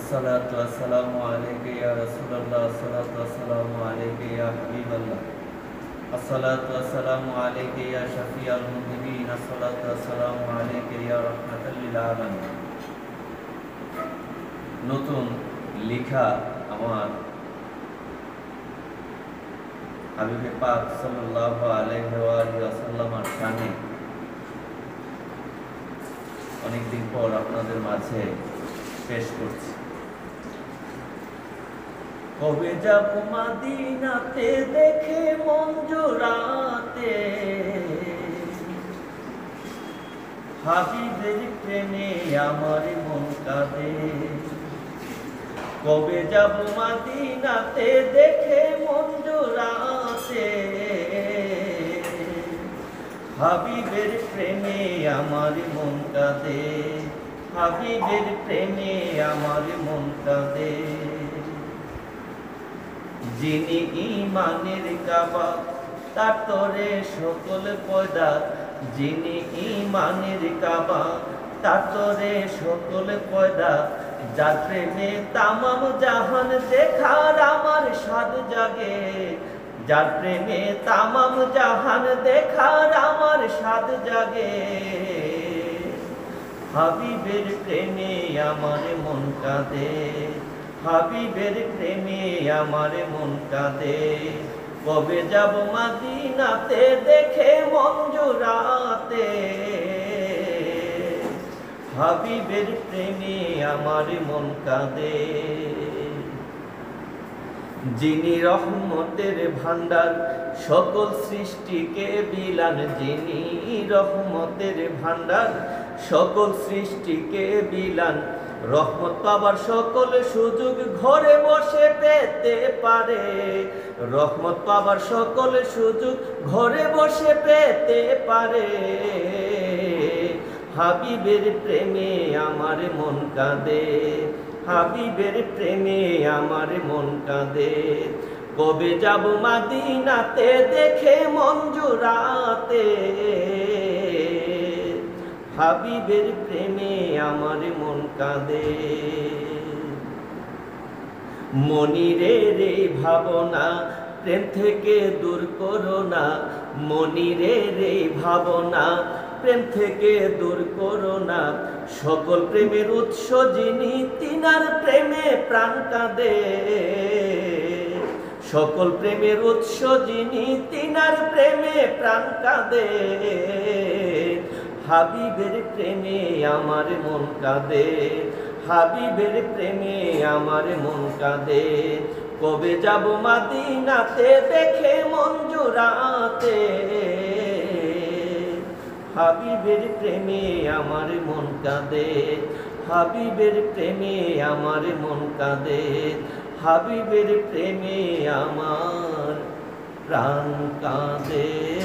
الصلاة والسلام عليك يا رسول الله الصلاة والسلام عليك يا حبيب الله الصلاة والسلام عليك يا شفيع المذنبين الصلاة والسلام عليك يا رحمة للعالمين নতুন লেখা আমার হাবিবে পাক সাল্লাল্লাহু আলাইহি ওয়া আলিহি ওয়াসাল্লামার শানে অনেকদিন পর আপনাদের মাঝে পেশ করছি কবে যাব মাদিনাতে দেখে জোড়াতে? হাবিবের প্রেমে আমার মন কাঁদে। কবে যাব মাদিনাতে দেখে জোড়াতে? হাবিবের প্রেমে আমার মন কাঁদে। হাবিবের প্রেমে আমার মন কাঁদে। যিনি ইমানের কাবা, তার তরে সকল পয়দা। যিনি ইমানের কাবা, তার তরে সকল পয়দা। যার প্রেমে তামাম জাহান দেখার আমার স্বাদ জাগে। যার প্রেমে তামাম জাহান দেখার আমার স্বাদ জাগে। হাবিবের প্রেমে আমার মন কাঁদে। হাবিবের প্রেমে আমার মন কাঁদে কবে যাব মাদিনাতে দেখে জোড়াতে। হাবিবের প্রেমে আমার মন কাঁদে যিনি রহমতের ভান্ডার সকল সৃষ্টিকে বিলান। যিনি রহমতের ভান্ডার সকল সৃষ্টিকে বিলান। রহমত পাবার সকল সুযোগ ঘরে বসে পেতে পারে। রহমত পাবার সকল সুযোগ ঘরে বসে পেতে পারে। হাবিবের প্রেমে আমার মন কাঁদে, হাবিবের প্রেমে আমার মন কাঁদে। কবে যাব মাদিনাতে দেখে জোড়াতে। হাবিবের প্রেমে আমার মন কাঁদে। মনিরে রে ভাবনা, প্রেম থেকে দূর করো না। মনিরে রে ভাবনা, প্রেম থেকে দূর করো না। সকল প্রেমের উৎস যিনি, তিনার প্রেমে প্রাণ কাঁদে। সকল প্রেমের উৎস যিনি, তিনার প্রেমে প্রাণ কাঁদে। হাবিবের প্রেমে আমার মন কাঁদে, হাবিবের প্রেমে আমার মন কাঁদে। কবে যাব মাদিনাতে দেখে জোড়াতে? হাবিবের প্রেমে আমার মন কাঁদে, হাবিবের প্রেমে আমার মন কাঁদে। হাবিবের প্রেমে আমার প্রাণ কাঁদে।